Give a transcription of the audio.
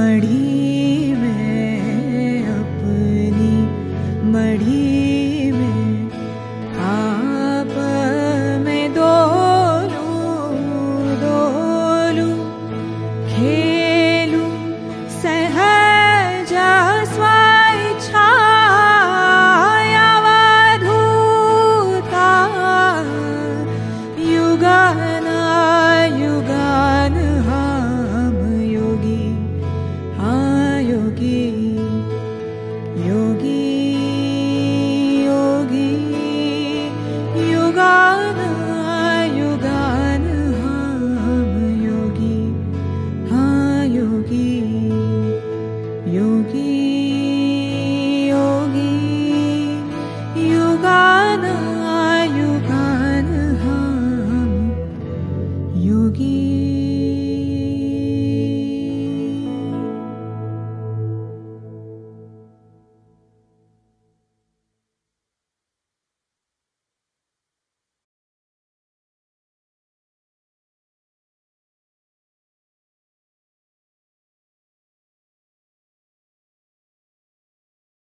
மடி give.